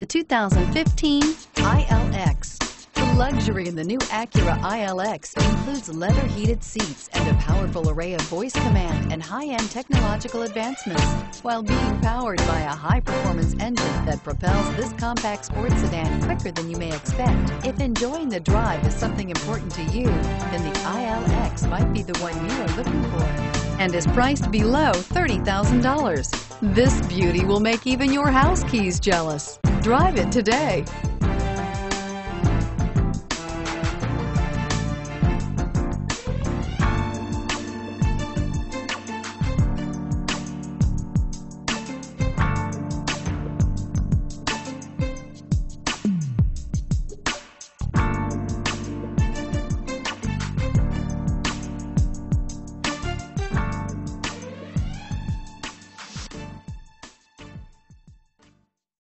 The 2015 ILX. The luxury in the new Acura ILX includes leather heated seats and a powerful array of voice command and high-end technological advancements, while being powered by a high-performance engine that propels this compact sports sedan quicker than you may expect. If enjoying the drive is something important to you, then the ILX might be the one you are looking for and is priced below $30,000. This beauty will make even your house keys jealous. Drive it today.